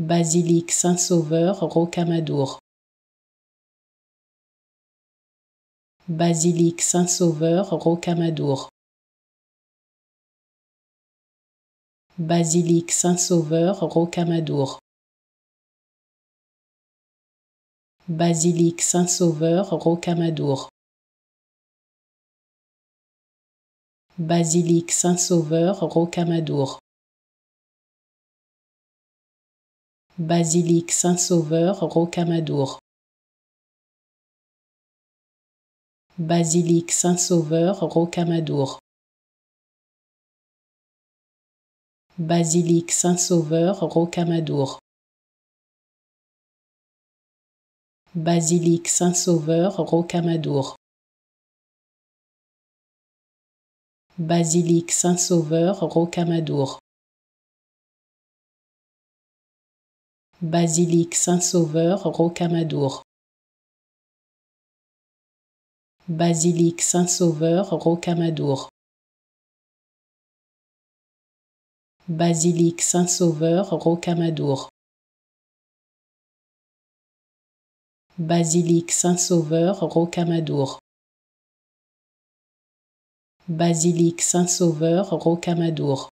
Basilique Saint-Sauveur Rocamadour. Basilique Saint-Sauveur Rocamadour. Basilique Saint-Sauveur Rocamadour. Basilique Saint-Sauveur Rocamadour. Basilique Saint-Sauveur Rocamadour. Basilique Saint-Sauveur Rocamadour. Basilique Saint-Sauveur Rocamadour. Basilique Saint-Sauveur Rocamadour. Basilique Saint-Sauveur Rocamadour. Basilique Saint-Sauveur Rocamadour. Basilique Saint-Sauveur Rocamadour. Basilique Saint-Sauveur Rocamadour. Basilique Saint-Sauveur Rocamadour. Basilique Saint-Sauveur Rocamadour. Basilique Saint-Sauveur Rocamadour.